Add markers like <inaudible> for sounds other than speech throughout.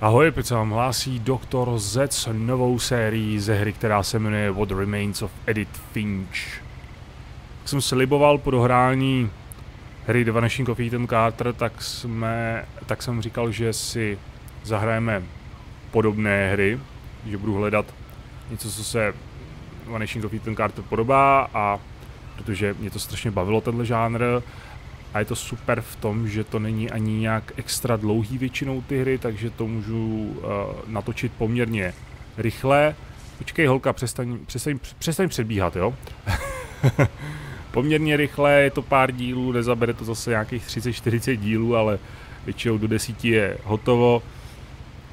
Ahoj, teď vám hlásí Dr. Z s novou sérií ze hry, která se jmenuje What Remains of Edith Finch. Jak jsem sliboval po dohrání hry The Vanishing of Ethan Carter, tak, jsme, tak jsem říkal, že si zahrajeme podobné hry, že budu hledat něco, co se Vanishing of Ethan Carter podobá a protože mě to strašně bavilo tenhle žánr, a je to super v tom, že to není ani nějak extra dlouhý většinou ty hry, takže to můžu uh, natočit poměrně rychle. Počkej holka, přestaň, přestaň, přestaň předbíhat, jo? <laughs> poměrně rychle, je to pár dílů, nezabere to zase nějakých 30-40 dílů, ale většinou do desíti je hotovo.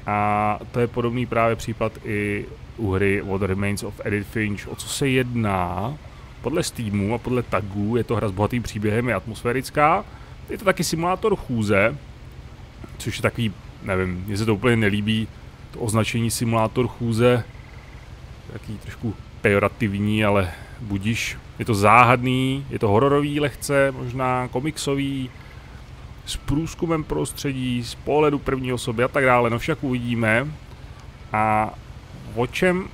A to je podobný právě případ i u hry What Remains of Edith Finch. O co se jedná? Podle Steamu a podle tagů je to hra s bohatým příběhem, je atmosférická. Je to taky simulátor chůze, což je takový, nevím, mně se to úplně nelíbí, to označení simulátor chůze, takový trošku pejorativní, ale budíš. Je to záhadný, je to hororový lehce, možná komiksový, s průzkumem prostředí, z pohledu první osoby a tak dále, no však uvidíme. A o čem,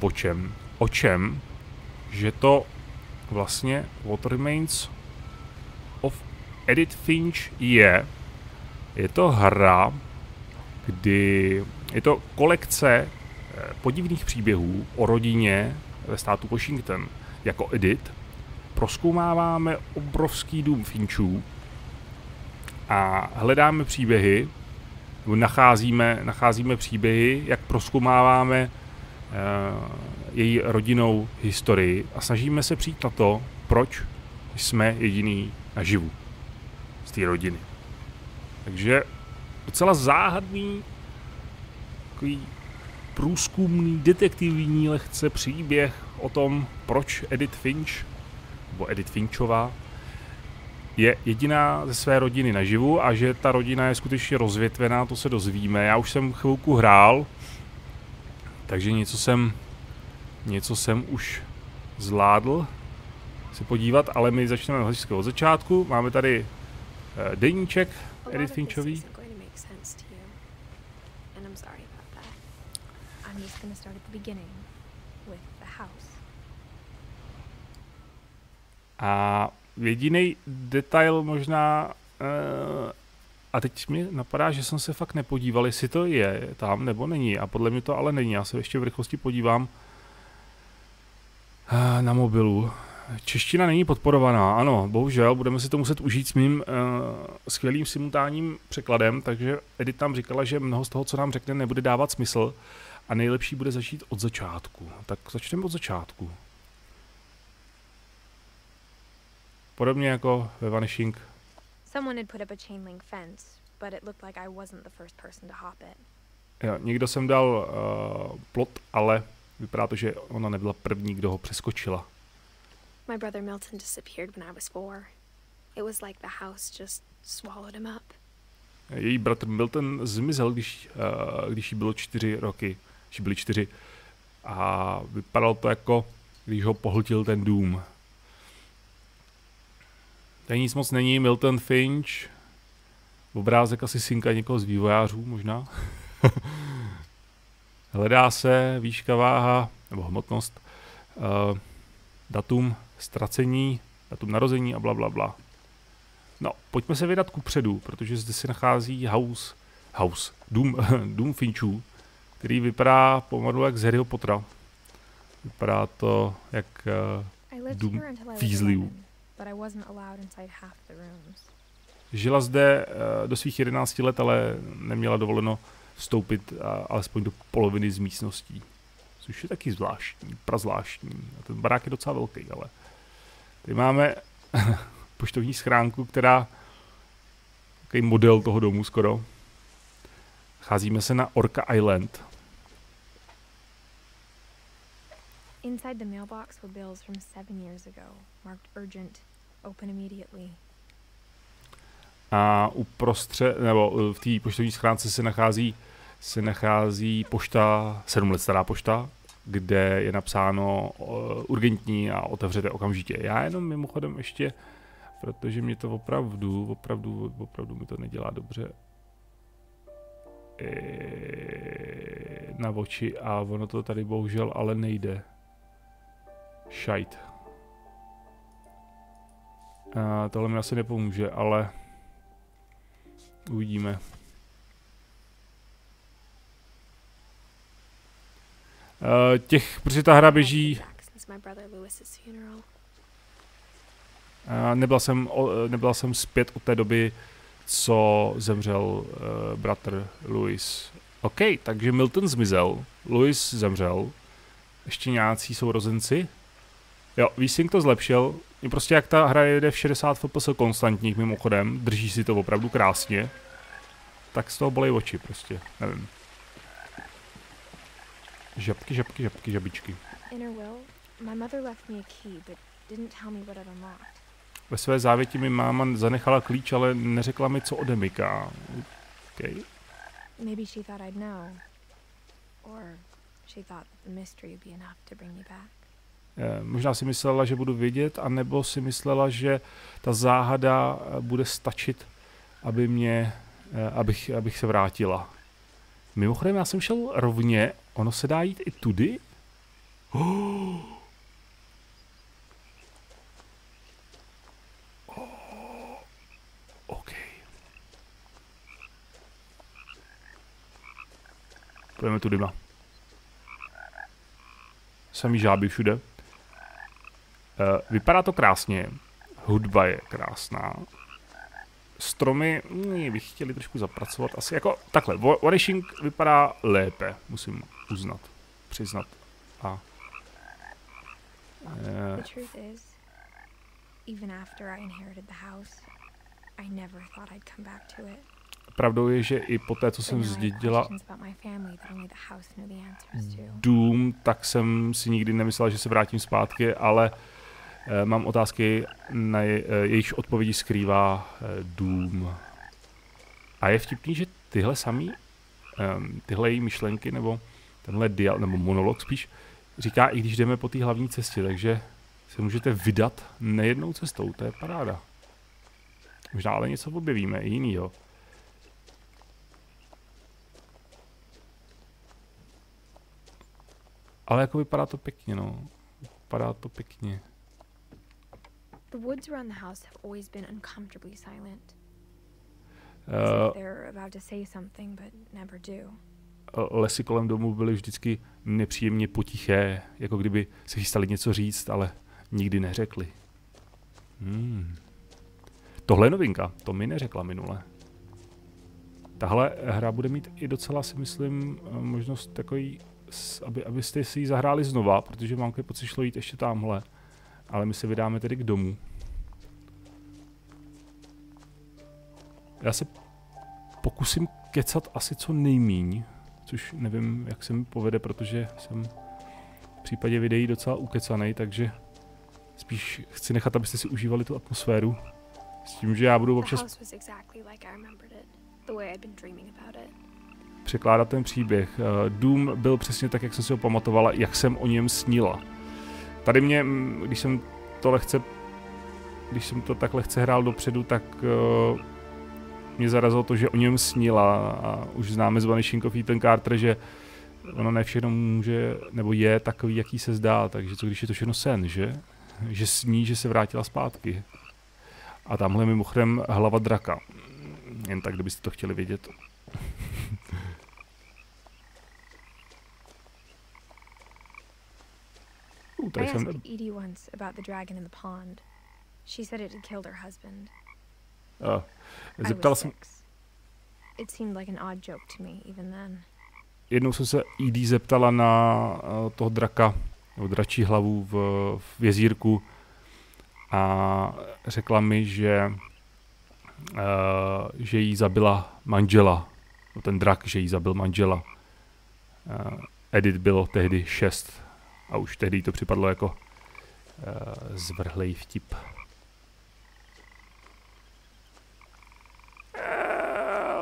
o čem, o čem, že to vlastně What Remains of Edith Finch je, je to hra, kdy je to kolekce eh, podivných příběhů o rodině ve státu Washington. Jako Edith proskoumáváme obrovský dům Finchů a hledáme příběhy, nacházíme, nacházíme příběhy, jak proskoumáváme uh, její rodinnou historii a snažíme se přijít na to, proč jsme jediný naživu z té rodiny. Takže docela záhadný, takový průzkumný, detektivní lehce příběh o tom, proč Edith Finch, nebo Edith Finchová, je jediná ze své rodiny naživu a že ta rodina je skutečně rozvětvená, to se dozvíme. Já už jsem chvilku hrál, takže něco jsem něco jsem už zvládl se podívat, ale my začneme hezky od začátku. Máme tady uh, deníček Edith Finchový. A jediný detail možná, uh, a teď mi napadá, že jsem se fakt nepodíval, jestli to je tam nebo není. A podle mě to ale není. Já se ještě v rychlosti podívám na mobilu. Čeština není podporovaná, ano, bohužel, budeme si to muset užít s mým uh, skvělým simultánním překladem, takže Edith tam říkala, že mnoho z toho, co nám řekne, nebude dávat smysl a nejlepší bude začít od začátku. Tak začneme od začátku. Podobně jako ve Vanishing. Someone had put up a chain link fence, but it looked like I wasn't the first person to hop it. Jo, někdo jsem dal uh, plot, ale Vypadá to, že ona nebyla první, kdo ho přeskočila. My brother Milton disappeared when I was four. It was like the house just swallowed him up. Její bratr Milton zmizel, když, uh, když jí bylo čtyři roky. Když byly čtyři. A vypadalo to jako, když ho pohltil ten dům. Tady nic moc není. Milton Finch. Obrázek asi synka někoho z vývojářů možná. <laughs> Hledá se výška váha nebo hmotnost, uh, datum ztracení, datum narození a bla, bla, bla. No, pojďme se vydat ku předu, protože zde se nachází house, house, dům, <laughs> dům Finchů, který vypadá pomalu jak z Harryho Pottera. Vypadá to jak uh, dům Weasleyů. Žila zde uh, do svých 11 let, ale neměla dovoleno vstoupit alespoň do poloviny z místností. Což je taky zvláštní, prazvláštní. A ten barák je docela velký, ale tady máme <laughs> poštovní schránku, která takový model toho domu skoro. Cházíme se na Orca Island. Inside the mailbox were bills from seven years ago, marked urgent, open immediately. A uprostřed, nebo v té poštovní schránce se nachází se nachází pošta, sedm let stará pošta, kde je napsáno uh, urgentní a otevřete okamžitě. Já jenom mimochodem ještě, protože mě to opravdu, opravdu, opravdu mi to nedělá dobře. na oči a ono to tady bohužel ale nejde. Šajt. A tohle mi asi nepomůže, ale uvidíme. Uh, těch, protože ta hra běží... Uh, nebyla, jsem, uh, nebyla jsem zpět od té doby, co zemřel uh, bratr Louis. OK, takže Milton zmizel, Louis zemřel, ještě nějací sourozenci. Jo, Vísing to zlepšil, je prostě jak ta hra jede v 60 fps konstantních mimochodem, drží si to opravdu krásně, tak z toho bolej oči prostě, nevím. Žabky, žabky, žabky, žabičky. Ve své závěti mi máma zanechala klíč, ale neřekla mi, co odemyká. Okay. Maybe she thought I'd know. Or she thought the mystery would be enough to bring me back. Eh, možná si myslela, že budu vědět, anebo si myslela, že ta záhada eh, bude stačit, aby mě, eh, abych, abych se vrátila. Mimochodem, já jsem šel rovně, ono se dá jít i tudy? <gasps> Půjdeme tudy. Samý žáby všude. Uh, vypadá to krásně, hudba je krásná, stromy hm, bych chtěli trošku zapracovat. Asi jako takhle, Vanishing vypadá lépe, musím uznat, přiznat. A, uh, Pravdou je, že i po té, co jsem zdědila dům, tak jsem si nikdy nemyslela, že se vrátím zpátky, ale Eh, mám otázky, na je, eh, jejichž odpovědi skrývá eh, dům. A je vtipný, že tyhle samý, ehm, tyhle její myšlenky, nebo tenhle dial, nebo monolog spíš, říká, i když jdeme po té hlavní cestě, takže se můžete vydat nejednou cestou, to je paráda. Možná ale něco objevíme, i jinýho. Ale jako vypadá to pěkně, no. Vypadá to pěkně. The woods around the house have always been uncomfortably silent. Uh, they're about to say something, but never do. Lesy kolem domu byly vždycky nepříjemně potiché, jako kdyby se chystali něco říct, ale nikdy neřekli. Hmm. Tohle je novinka, to mi neřekla minule. Tahle hra bude mít i docela, si myslím, možnost takový, aby, abyste si ji zahráli znova, protože mám pocit, šlo jít ještě tamhle. Ale my se vydáme tedy k domu. Já se pokusím kecat asi co nejmíň, což nevím, jak se mi povede, protože jsem v případě videí docela ukecaný, takže spíš chci nechat, abyste si užívali tu atmosféru. S tím, že já budu občas překládat ten příběh. Eh, dům byl přesně tak, jak jsem si ho pamatovala, jak jsem o něm snila. Tady mě, když jsem to lehce, když jsem to tak lehce hrál dopředu, tak uh, mě zarazilo to, že o něm snila a už známe z Vanishing Ethan Carter, že ono ne všechno může, nebo je takový, jaký se zdá, takže co když je to všechno sen, že? Že sní, že se vrátila zpátky. A tamhle mimochodem hlava draka. Jen tak, kdybyste to chtěli vědět. <laughs> Uh, I asked Edie once about the dragon in the pond. She said it had killed her husband. Uh, zeptal jsem... It seemed like an odd joke to me even then. Jednou jsem se Edie zeptala na uh, toho draka, nebo dračí hlavu v, v jezírku a řekla mi, že uh, že jí zabila manžela. No, ten drak, že jí zabil manžela. Uh, Edith bylo tehdy šest a už tehdy to připadlo jako uh, zvrhlej vtip.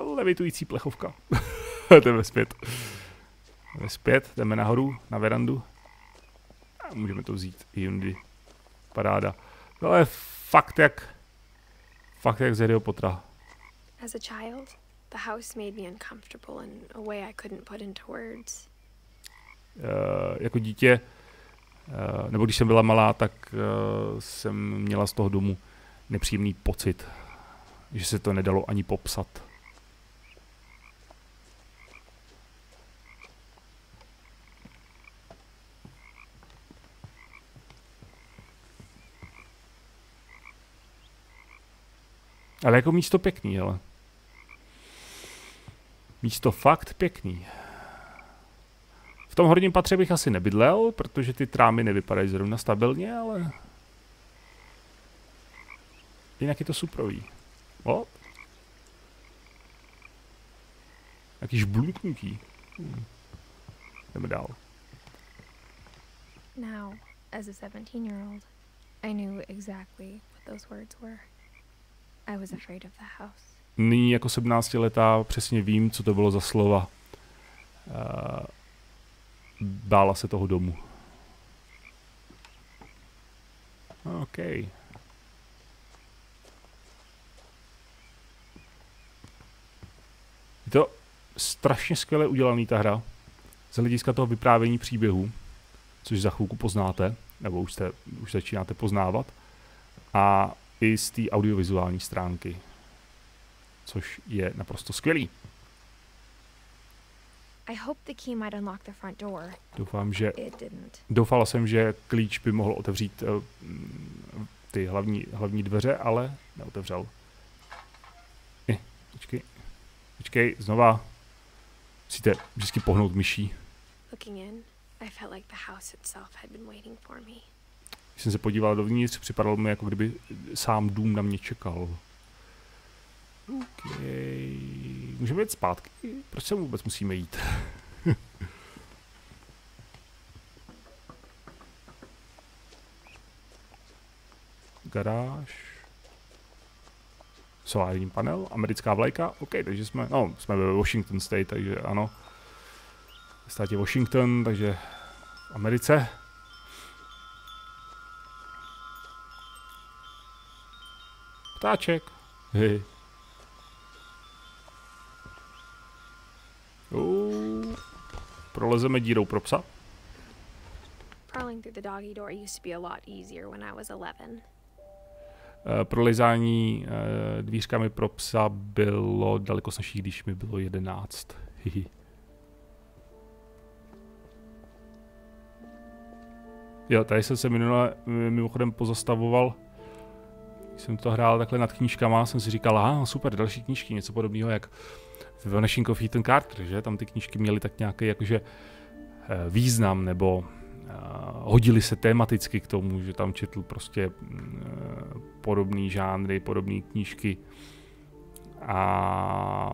Uh, levitující plechovka. <laughs> jdeme zpět. Jdeme zpět, jdeme nahoru, na verandu. A můžeme to vzít i jindy. Paráda. To je fakt jak... Fakt jak z Harryho Pottera. As a child, The house made me uncomfortable in a way I couldn't put into words. Uh, jako dítě, uh, nebo když jsem byla malá, tak uh, jsem měla z toho domu nepříjemný pocit, že se to nedalo ani popsat. Ale jako místo pěkný, ale. Místo fakt pěkný. V tom horním patře bych asi nebydlel, protože ty trámy nevypadají zrovna stabilně, ale... Jinak je to suprový. O? Jaký žblunknutí. Hmm. Jdeme dál. Now, as a 17 year old, I knew exactly what those words were. I was afraid of the house. Nyní jako 17 letá přesně vím, co to bylo za slova. Uh, bála se toho domu. OK. Je to strašně skvěle udělaný ta hra. Z hlediska toho vyprávění příběhu, což za chvilku poznáte, nebo už, jste, už začínáte poznávat. A i z té audiovizuální stránky, což je naprosto skvělý. I hope the key might unlock the front door. Doufám, že doufala jsem, že klíč by mohl otevřít uh, ty hlavní, hlavní dveře, ale neotevřel. Eh, počkej, počkej, znova. Musíte vždycky pohnout myší. I. Když jsem se podíval dovnitř, připadalo mi, jako kdyby sám dům na mě čekal. OK. Můžeme jít zpátky? Proč se vůbec musíme jít? <laughs> Garáž. Solární panel, americká vlajka. OK, takže jsme, no, jsme ve Washington State, takže ano. V státě Washington, takže v Americe. Ptáček. Hej. Prolezeme dírou pro psa. Crawling through the doggy door used to be a lot easier when I was 11. Uh, prolezání uh, dvířkami pro psa bylo daleko snažší, když mi bylo jedenáct. Hihi. Jo, tady jsem se minule mimochodem pozastavoval jsem to hrál takhle nad knížkama, jsem si říkal, aha, super, další knížky, něco podobného jak v Vanishing of Ethan Carter, že? Tam ty knížky měly tak nějaký jakože eh, význam, nebo uh, hodili se tematicky k tomu, že tam četl prostě uh, podobný žánry, podobné knížky. A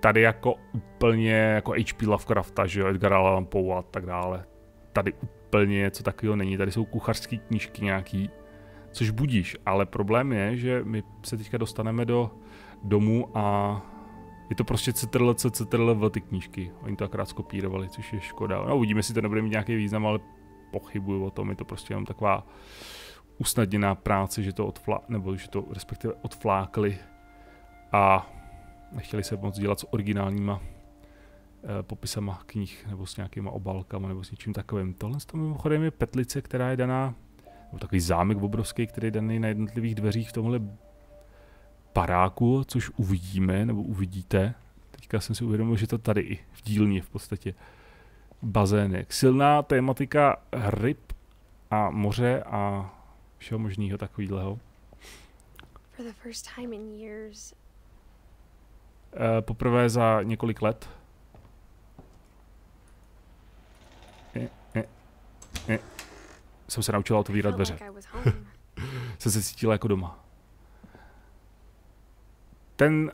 tady jako úplně jako H.P. Lovecrafta, že jo, Edgar Allan Poe a tak dále. Tady úplně něco takového není, tady jsou kuchařské knížky nějaký, což budíš, ale problém je, že my se teďka dostaneme do domu a je to prostě CTRL, CTRL v ty knížky. Oni to akorát skopírovali, což je škoda. No uvidíme, jestli to nebude mít nějaký význam, ale pochybuju o tom, je to prostě jenom taková usnadněná práce, že to odflá, nebo že to respektive odflákli a nechtěli se moc dělat s originálníma eh, popisama knih nebo s nějakýma obálkama nebo s něčím takovým. Tohle to mimochodem je petlice, která je daná takový zámek obrovský, který je daný na jednotlivých dveřích v tomhle paráku, což uvidíme, nebo uvidíte. Teďka jsem si uvědomil, že to tady i v dílně v podstatě bazének. Silná tématika ryb a moře a všeho možného takového. For the first time in years, E, poprvé za několik let. E, e, e. Jsem se naučila otevírat felt dveře. <laughs> Jsem se cítila jako doma. Ten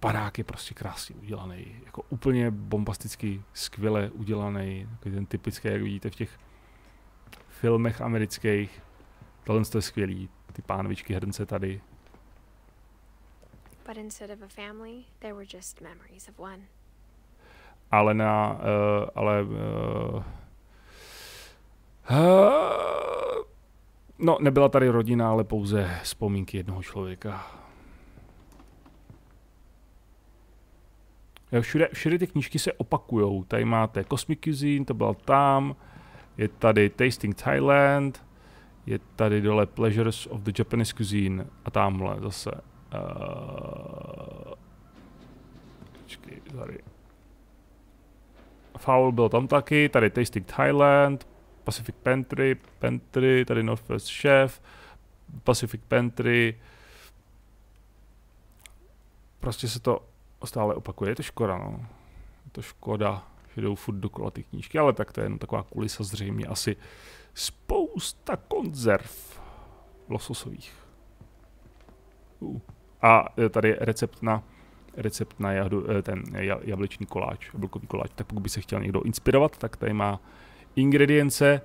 barák je prostě krásně udělaný, jako úplně bombasticky skvěle udělaný, takový ten typický, jak vidíte v těch filmech amerických. Tohle je skvělý, ty pánvičky hrnce tady. but instead of a family, there were just memories of one. ale na, uh, ale uh, no nebyla tady rodina, ale pouze vzpomínky jednoho člověka. Všude, všude ty knížky se opakujou. Tady máte Cosmic Cuisine, to byl tam, je tady Tasting Thailand, je tady dole Pleasures of the Japanese Cuisine a tamhle zase. Uh, tady. Foul byl tam taky, tady Tasting Thailand, Pacific Pantry, Pantry, tady Northwest Chef, Pacific Pantry. Prostě se to stále opakuje. Je to škoda, no. Je to škoda, že jdou furt dokola ty knížky, ale tak to je jenom taková kulisa zřejmě asi spousta konzerv lososových. Uh. A tady je recept na recept na jahdu, eh, ten jablečný koláč, jablkový koláč. Tak pokud by se chtěl někdo inspirovat, tak tady má ingredience.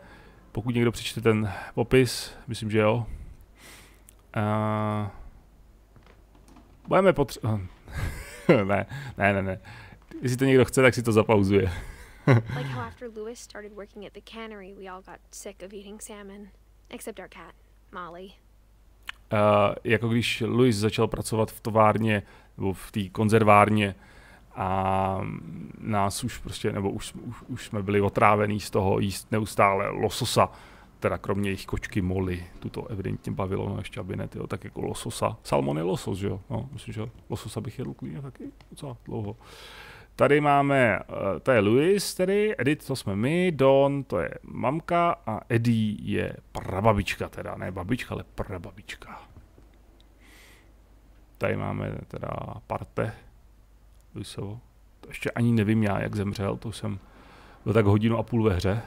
Pokud někdo přečte ten popis, myslím, že jo. Uh, budeme potřebovat... <laughs> ne, ne, ne, ne. Jestli to někdo chce, tak si to zapauzuje. like how after Lewis started working at the cannery, we all got sick of eating salmon. Except our cat, Molly. Uh, jako když Louis začal pracovat v továrně nebo v té konzervárně a nás už prostě, nebo už, už, už jsme byli otrávení z toho jíst neustále lososa, teda kromě jejich kočky Molly, tuto evidentně bavilo, no ještě aby ne, tyjo, tak jako lososa. Salmon je losos, že jo? No, myslím, že lososa bych jedl klidně taky docela dlouho. Tady máme, uh, to je Louis tedy, Edith to jsme my, Don to je mamka a Eddie je prababička teda, ne babička, ale prababička. Tady máme teda parte Louisovo. To ještě ani nevím já, jak zemřel, to jsem byl tak hodinu a půl ve hře.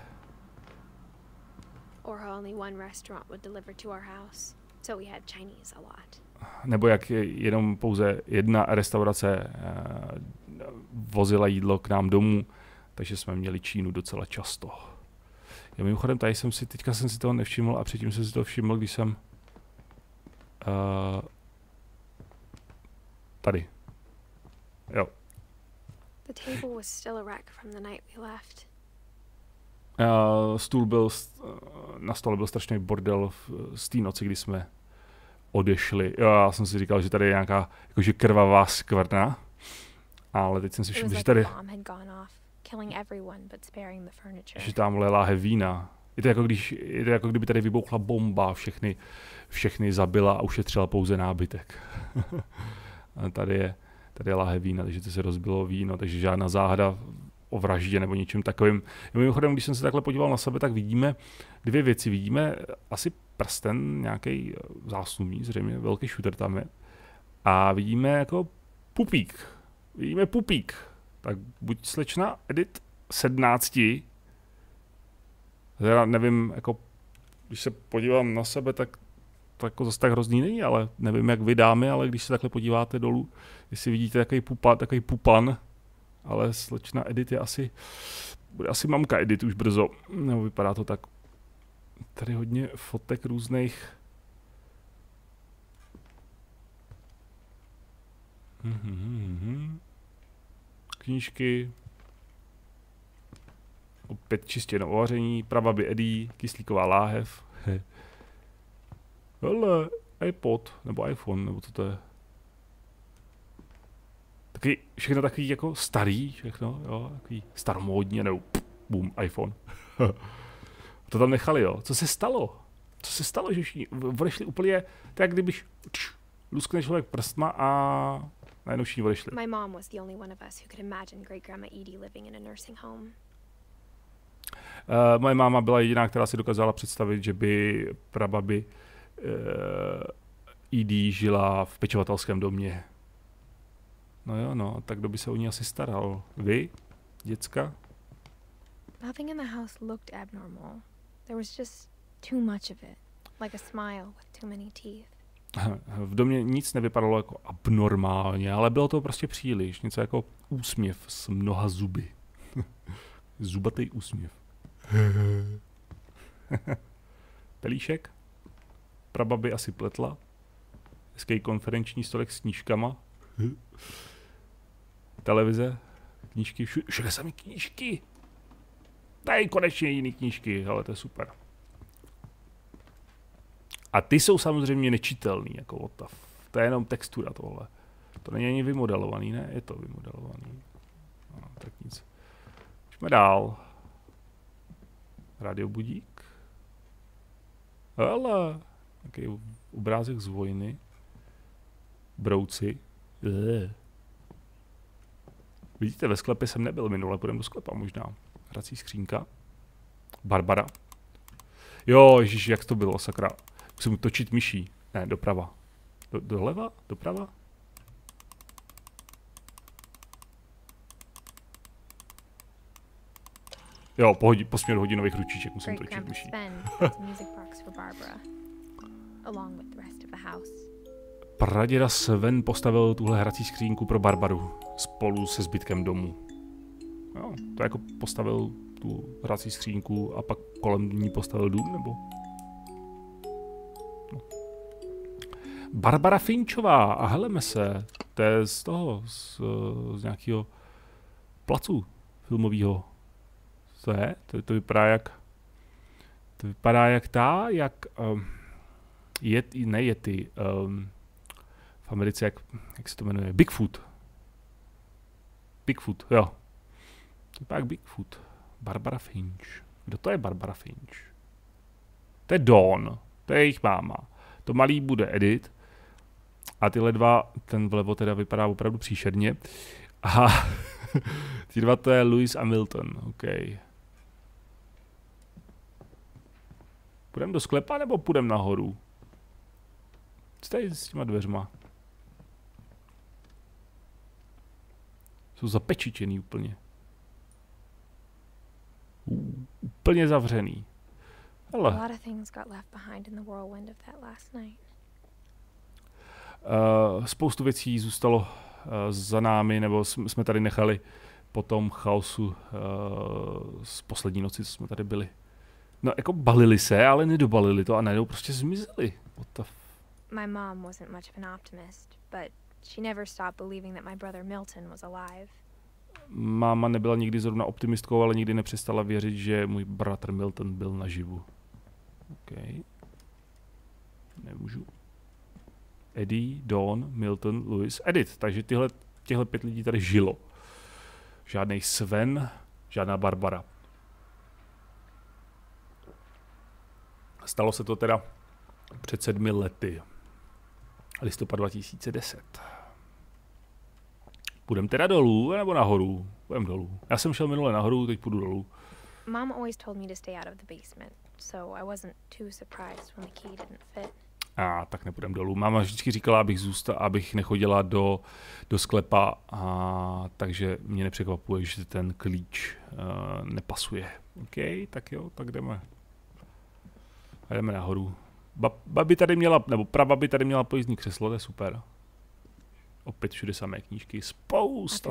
Nebo jak jenom pouze jedna restaurace uh, vozila jídlo k nám domů, takže jsme měli Čínu docela často. Já mimochodem, tady jsem si, teďka jsem si toho nevšiml a předtím jsem si to všiml, když jsem uh, tady. Jo. The table was still a wreck from the night we left. Uh, stůl byl, uh, na stole byl strašný bordel z té noci, kdy jsme odešli. Jo, já jsem si říkal, že tady je nějaká jakože krvavá skvrna, ale teď jsem si všiml, že tady... Že tam láhe vína. Je to jako, když, je to jako kdyby tady vybouchla bomba, všechny, všechny zabila a ušetřila pouze nábytek. <laughs> a tady je, tady láhe vína, takže to se rozbilo víno, takže žádná záhada o vraždě nebo něčem takovým. Mimochodem, když jsem se takhle podíval na sebe, tak vidíme dvě věci. Vidíme asi prsten, nějaký zásnubní, zřejmě velký shooter tam je. A vidíme jako pupík. Vidíme pupík. Tak buď slečna Edit 17, já nevím, jako když se podívám na sebe, tak to jako zase tak hrozný není, ale nevím, jak vy dámy, ale když se takhle podíváte dolů, jestli vidíte takový, pupa, takový pupan, ale slečna Edit je asi, bude asi mamka Edit už brzo, nebo vypadá to tak. Tady hodně fotek různých. Mm-hmm. Knížky. Opět čistě na ovaření. Prababy Eddie, kyslíková láhev. Hele, iPod, nebo iPhone, nebo co to je? Taky, všechno takový jako starý, všechno, jo, takový staromódní, nebo boom, iPhone. <laughs> to tam nechali, jo. Co se stalo? Co se stalo, že všichni odešli úplně, tak kdybyš čš, luskne člověk prstma a najednou všichni odešli. My mom was the only one of us who could imagine great grandma Edie living in a nursing home. Uh, moje máma byla jediná, která si dokázala představit, že by prababy uh, Edie žila v pečovatelském domě. No jo, no, tak kdo by se o ní asi staral? Vy? Děcka? Nothing in the house looked abnormal. There was just too much of it. Like a smile with too many teeth. <laughs> V domě nic nevypadalo jako abnormálně, ale bylo to prostě příliš. Něco jako úsměv s mnoha zuby. <laughs> Zubatý úsměv. <laughs> Pelíšek? Prababy asi pletla. Hezký konferenční stolek s knížkama televize, knížky, všude samé knížky. Tady konečně jiný knížky, ale to je super. A ty jsou samozřejmě nečitelný, jako otav. To je jenom textura tohle. To není ani vymodelovaný, ne? Je to vymodelovaný. Jdeme dál. Radiobudík. Ale, jaký obrázek z vojny. Brouci. Eee. Vidíte, ve sklepě jsem nebyl minule, půjdeme do sklepa možná. Hrací skřínka. Barbara. Jo, ježiš, jak to bylo, sakra. Musím točit myší. Ne, doprava. Do, doleva? Doprava? Jo, po, hodi, po směru hodinových ručiček musím točit myší. <laughs> Praděda Sven postavil tuhle hrací skřínku pro Barbaru spolu se zbytkem domu. Jo, to jako postavil tu hrací skřínku a pak kolem ní postavil dům, nebo? No. Barbara Finčová, a heleme se, to je z toho, z, z nějakého placu filmového. Co je? To, to vypadá jak, to vypadá jak ta, jak, um, jet, ne Yeti, um, v Americe, jak, jak se to jmenuje, Bigfoot. Bigfoot, jo. To vypadá jak Bigfoot. Barbara Finch. Kdo to je Barbara Finch? To je Dawn. To je jejich máma. To malý bude Edit. A tyhle dva, ten vlevo teda vypadá opravdu příšerně. A <laughs> ty dva to je Louis a Milton. OK. Půjdeme do sklepa nebo půjdeme nahoru? Tady s těma dveřma? Jsou zapečičený úplně. Uh, úplně zavřený. A Hele, lot of things got left behind in the whirlwind of that last night. uh, spoustu věcí zůstalo uh, za námi, nebo jsme tady nechali po tom chaosu uh, z poslední noci, co jsme tady byli. No jako balili se, ale nedobalili to a najednou prostě zmizeli. What the My mom wasn't much of an optimist, but she never stopped believing that my brother Milton was alive. Máma nebyla nikdy zrovna optimistkou, ale nikdy nepřestala věřit, že můj bratr Milton byl naživu. OK. Nemůžu. Eddie, Dawn, Milton, Louis, Edith. Takže tyhle, těhle pět lidí tady žilo. Žádný Sven, žádná Barbara. Stalo se to teda před sedmi lety. Listopad 2010. Půjdeme teda dolů, nebo nahoru? Půjdeme dolů. Já jsem šel minule nahoru, teď půjdu dolů. Mom always told me to stay out of the basement, so I wasn't too surprised when the key didn't fit. A tak nepůjdeme dolů. Máma vždycky říkala, abych zůstal, abych nechodila do, do sklepa, a, takže mě nepřekvapuje, že ten klíč uh, nepasuje. OK, tak jo, tak jdeme. A jdeme nahoru. Ba, babi tady měla, nebo prababi tady měla pojízdní křeslo, to je super. Opět všude samé knížky, spousta,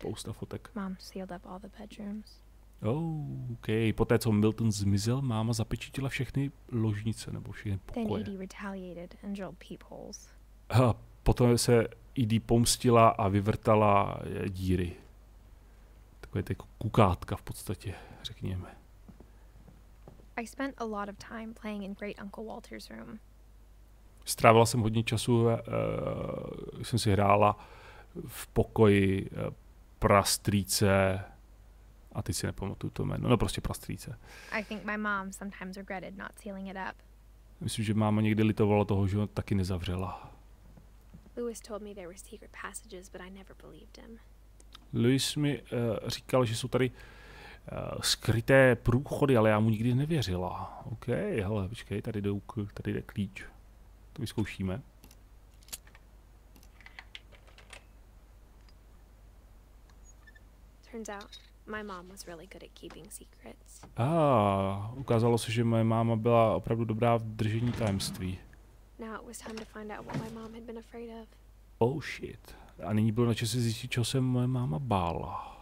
spousta fotek. Mom sealed up all the bedrooms. Oh, OK. Poté, co Milton zmizel, máma zapečítila všechny ložnice nebo všechny pokoje. A potom se Edie pomstila a vyvrtala eh, díry. Takové ty kukátka v podstatě, řekněme. I spent a lot of time playing in Great Uncle Walter's room. Strávila jsem hodně času, uh, jsem si hrála v pokoji uh, prastrýce a teď si nepamatuju to jméno, no prostě prastrýce. I think my mom sometimes regretted not sealing it up. Myslím, že máma někdy litovala toho, že ho taky nezavřela. Louis told me there were secret passages, but I never believed him. Louis mi uh, říkal, že jsou tady uh, skryté průchody, ale já mu nikdy nevěřila. OK, hele, počkej, tady jde, k- tady jde klíč. To vyzkoušíme. Turns out, my mom was really good at keeping secrets. A ah, ukázalo se, že moje máma byla opravdu dobrá v držení tajemství. Now it was time to find out what my mom had been afraid of. Oh shit. A nyní bylo na čase zjistit, čeho se moje máma bála.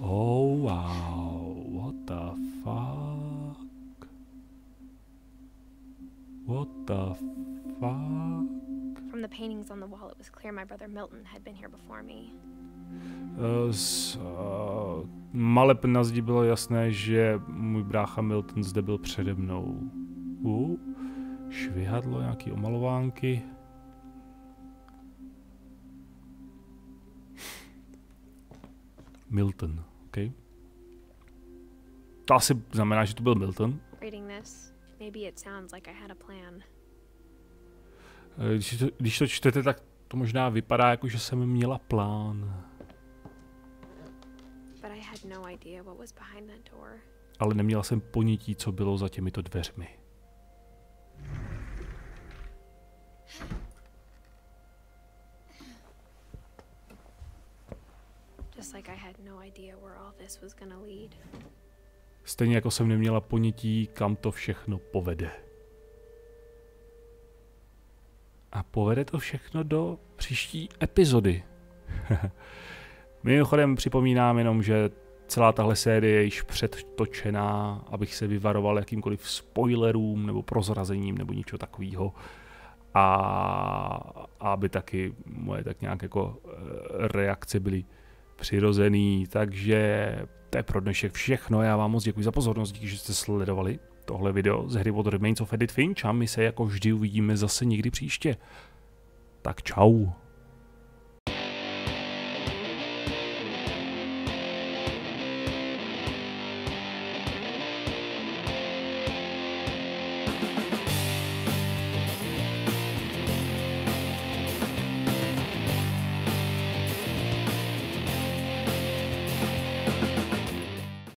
Oh wow, what the fuck? What the fuck? From the paintings on the wall, it was clear my brother Milton had been here before me. Eh, Z uh, maleb na zdi bylo jasné, že můj brácha Milton zde byl přede mnou. Uh, švihadlo, nějaký omalovánky. Milton, OK? To asi znamená, že to byl Milton. Reading this, maybe it sounds like I had a plan. Eh, Když to, když to čtete, tak to možná vypadá jako, že jsem měla plán. But I had no idea what was behind that door. Ale neměla jsem ponětí, co bylo za těmito dveřmi. Stejně jako jsem neměla ponětí, kam to všechno povede. A povede to všechno do příští epizody. <laughs> Mimochodem připomínám jenom, že celá tahle série je již předtočená, abych se vyvaroval jakýmkoliv spoilerům nebo prozrazením nebo ničeho takového. A, a aby taky moje tak nějak jako eh, reakce byly přirozený, takže to je pro dnešek všechno. Já vám moc děkuji za pozornost, díky, že jste sledovali tohle video z hry od Remains of Edith Finch a my se jako vždy uvidíme zase někdy příště. Tak čau.